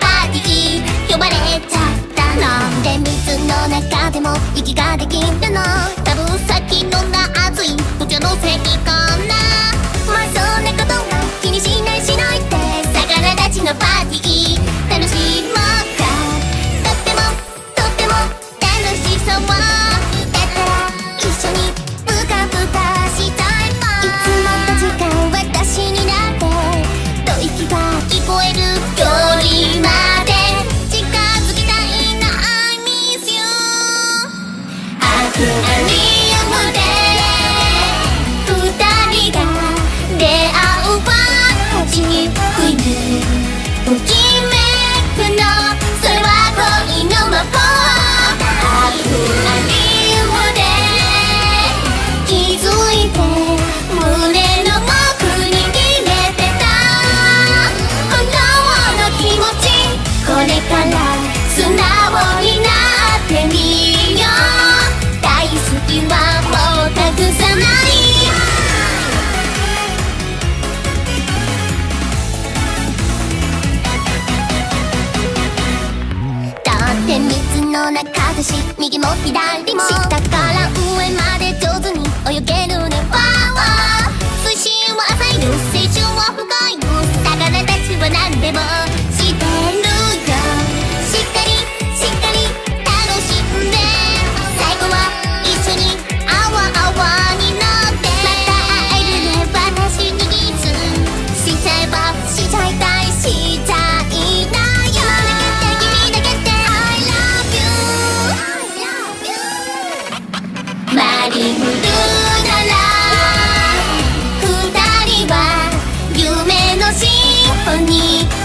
パーティー呼ばれちゃったなんで水の中でも息ができるの？多分先のが熱いお茶のせいかなまあそんなことは気にしないしないって魚たちのパーティー。楽しもうか。とってもとっても楽しそう。素直になってみよう。大好きはもう隠さない。だって水の中だし右も左も。下から上まで上手に泳げるね。わーわー for me